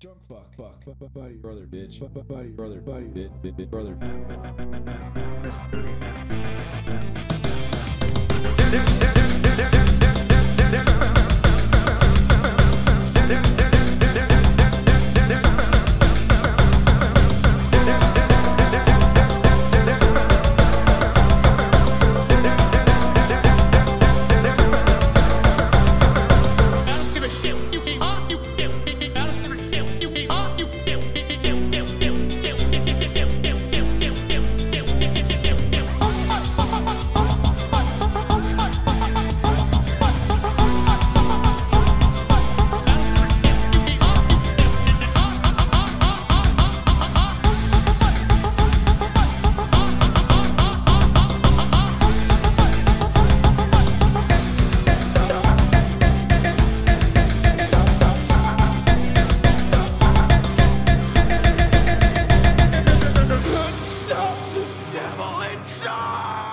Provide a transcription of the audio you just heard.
Drunk fuck, fuck, fuck, fuck, buddy, brother, bitch, fuck, fuck, buddy, brother, buddy, bit, bit, bit, brother. inside!